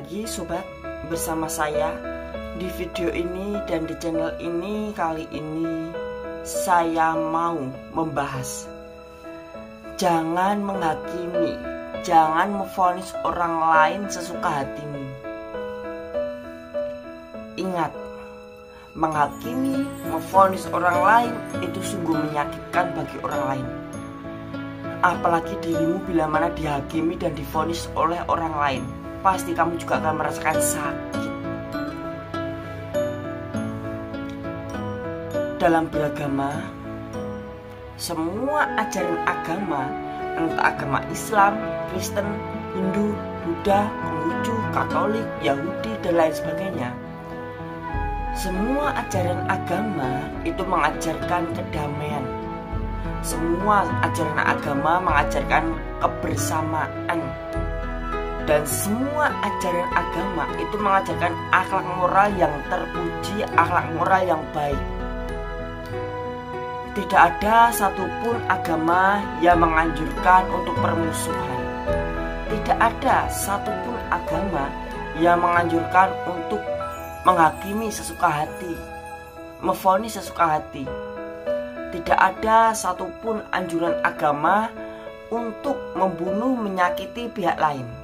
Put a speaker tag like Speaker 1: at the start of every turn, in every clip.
Speaker 1: lagi sobat bersama saya di video ini dan di channel ini kali ini saya mau membahas. Jangan menghakimi jangan memfonis orang lain sesuka hatimu. Ingat menghakimi memfonis orang lain itu sungguh menyakitkan bagi orang lain. Apalagi dirimu bila mana dihakimi dan difonis oleh orang lain pasti kamu juga akan merasakan sakit. Dalam beragama, semua ajaran agama, entah agama Islam, Kristen, Hindu, Buddha, Konghucu, Katolik, Yahudi, dan lain sebagainya, semua ajaran agama itu mengajarkan kedamaian. Semua ajaran agama mengajarkan kebersamaan dan semua ajaran agama itu mengajarkan akhlak moral yang terpuji, akhlak moral yang baik. Tidak ada satupun agama yang menganjurkan untuk permusuhan. Tidak ada satupun agama yang menganjurkan untuk menghakimi sesuka hati, memfonis sesuka hati. Tidak ada satupun anjuran agama untuk membunuh, menyakiti pihak lain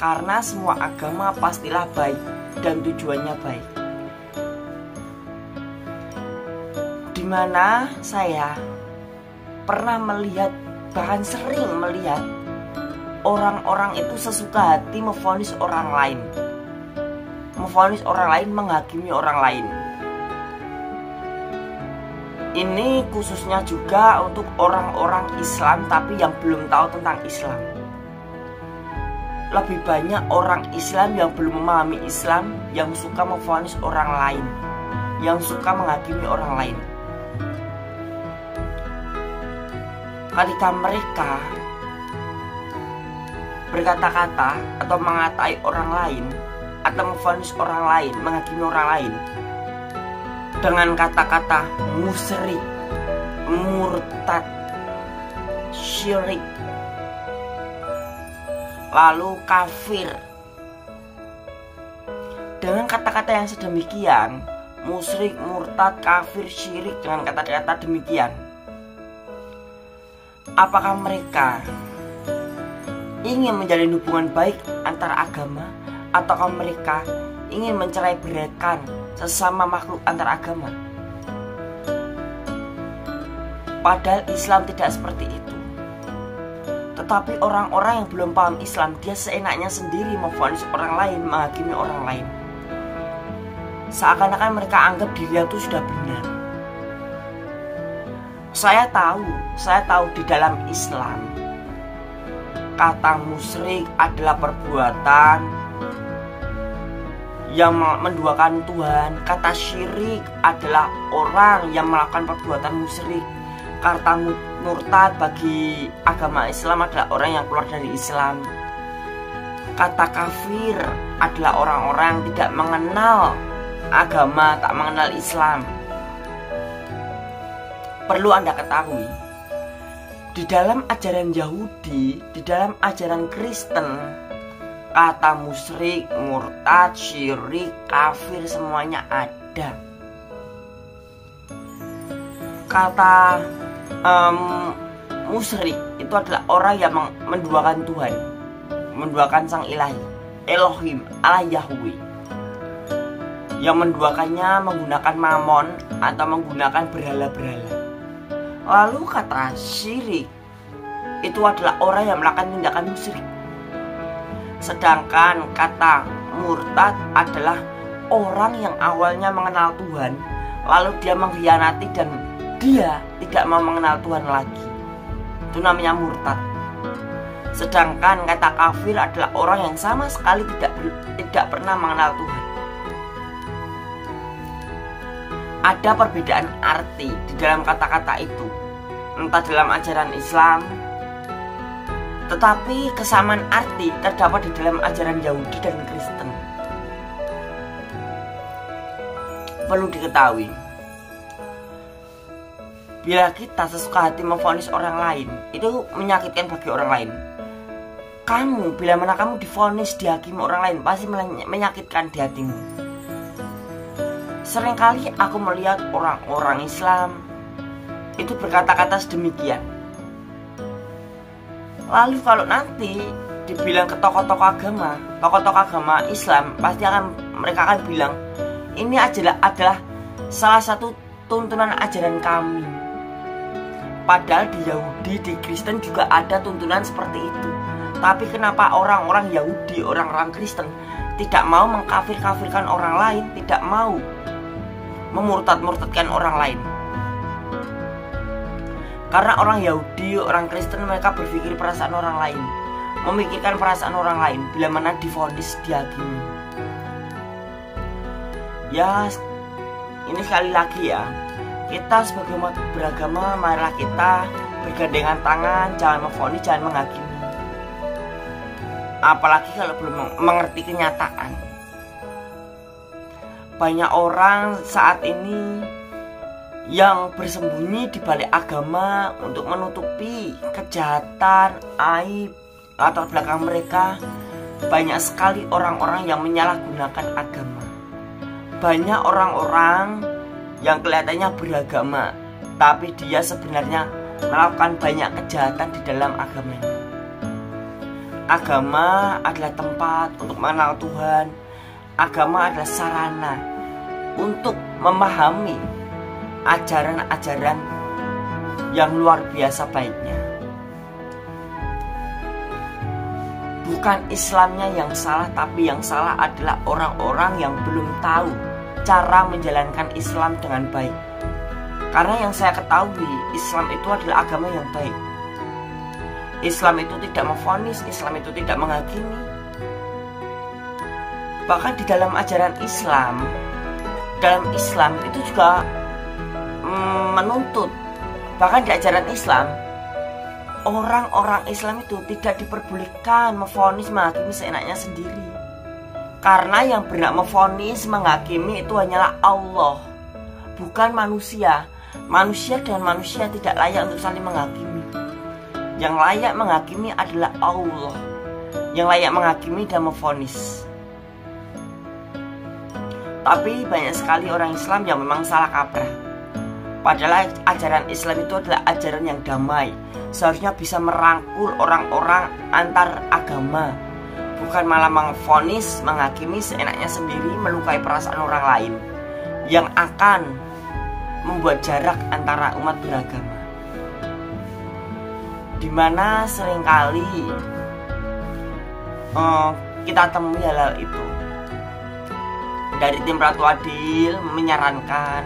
Speaker 1: karena semua agama pastilah baik dan tujuannya baik. Di mana saya pernah melihat, bahkan sering melihat orang-orang itu sesuka hati memfonis orang lain, memfonis orang lain, menghakimi orang lain. Ini khususnya juga untuk orang-orang Islam, tapi yang belum tahu tentang Islam lebih banyak orang Islam yang belum memahami Islam yang suka memfonis orang lain, yang suka menghakimi orang lain. Ketika mereka berkata-kata atau mengatai orang lain atau memfonis orang lain, menghakimi orang lain dengan kata-kata musyrik, murtad, syirik, lalu kafir. Dengan kata-kata yang sedemikian, musyrik, murtad, kafir, syirik dengan kata-kata demikian. Apakah mereka ingin menjalin hubungan baik antara agama ataukah mereka ingin mencerai berikan sesama makhluk antar agama? Padahal Islam tidak seperti itu. Tetapi orang-orang yang belum paham Islam Dia seenaknya sendiri memfonis orang lain Menghakimi orang lain. Seakan-akan mereka anggap diri itu sudah benar. Saya tahu Saya tahu di dalam Islam Kata musyrik adalah perbuatan yang menduakan Tuhan. Kata syirik adalah orang yang melakukan perbuatan musyrik. Kata murtad bagi agama Islam adalah orang yang keluar dari Islam. Kata kafir adalah orang-orang yang tidak mengenal agama, tak mengenal Islam. Perlu Anda ketahui, di dalam ajaran Yahudi, di dalam ajaran Kristen, kata musyrik, murtad, syirik, kafir semuanya ada. Kata um, musyrik itu adalah orang yang menduakan Tuhan, menduakan Sang Ilahi, Elohim, Allah Yahweh. Yang menduakannya menggunakan mamon atau menggunakan berhala-berhala. Lalu kata syirik itu adalah orang yang melakukan tindakan musyrik. Sedangkan kata murtad adalah orang yang awalnya mengenal Tuhan, lalu dia mengkhianati dan dia tidak mau mengenal Tuhan lagi. Itu namanya murtad. Sedangkan kata kafir adalah orang yang sama sekali tidak tidak pernah mengenal Tuhan. Ada perbedaan arti di dalam kata-kata itu, entah dalam ajaran Islam, tetapi kesamaan arti terdapat di dalam ajaran Yahudi dan Kristen. Perlu diketahui, Bila kita sesuka hati memfonis orang lain, itu menyakitkan bagi orang lain. kamu bila mana kamu difonis dihakimi orang lain pasti menyakitkan di hatimu. Seringkali aku melihat orang-orang Islam itu berkata-kata sedemikian. Lalu kalau nanti dibilang ke tokoh-tokoh agama, tokoh-tokoh agama Islam pasti akan mereka akan bilang ini adalah adalah salah satu tuntunan ajaran kami. Padahal di Yahudi, di Kristen juga ada tuntunan seperti itu. Tapi kenapa orang-orang Yahudi, orang-orang Kristen tidak mau mengkafir-kafirkan orang lain, tidak mau memurtad-murtadkan orang lain? Karena orang Yahudi, orang Kristen mereka berpikir perasaan orang lain, memikirkan perasaan orang lain bila mana difonis dihakimi. Ya, ini sekali lagi ya, kita sebagai umat beragama, marilah kita bergandengan tangan, jangan memfonis, jangan menghakimi apalagi kalau belum mengerti kenyataan. Banyak orang saat ini yang bersembunyi di balik agama untuk menutupi kejahatan, aib, latar belakang mereka. Banyak sekali orang-orang yang menyalahgunakan agama. Banyak orang-orang yang kelihatannya beragama, tapi dia sebenarnya melakukan banyak kejahatan di dalam agamanya. Agama adalah tempat untuk mengenal Tuhan. Agama adalah sarana untuk memahami ajaran-ajaran yang luar biasa baiknya. Bukan Islamnya yang salah, tapi yang salah adalah orang-orang yang belum tahu cara menjalankan Islam dengan baik. Karena yang saya ketahui, Islam itu adalah agama yang baik Islam itu tidak memfonis, Islam itu tidak menghakimi. Bahkan di dalam ajaran Islam, dalam Islam itu juga mm, menuntut. Bahkan di ajaran Islam, orang-orang Islam itu tidak diperbolehkan memfonis menghakimi seenaknya sendiri. Karena yang berhak memfonis menghakimi itu hanyalah Allah, bukan manusia. Manusia dan manusia tidak layak untuk saling menghakimi. Yang layak menghakimi adalah Allah. Yang layak menghakimi dan memfonis. Tapi banyak sekali orang Islam yang memang salah kaprah. Padahal ajaran Islam itu adalah ajaran yang damai. Seharusnya bisa merangkul orang-orang antar agama Bukan malah memfonis, menghakimi seenaknya sendiri Melukai perasaan orang lain Yang akan membuat jarak antara umat beragama. Di mana sering kali uh, kita temui hal-hal itu. Dari tim Ratu Adil menyarankan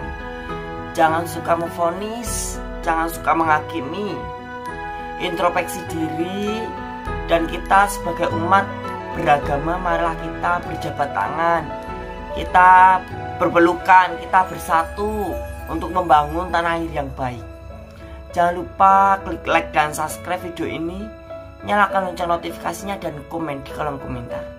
Speaker 1: jangan suka memfonis jangan suka menghakimi. Introspeksi diri dan kita sebagai umat beragama marilah kita berjabat tangan. Kita berpelukan kita bersatu untuk membangun tanah air yang baik. Jangan lupa klik like dan subscribe video ini, nyalakan lonceng notifikasinya dan komen di kolom komentar.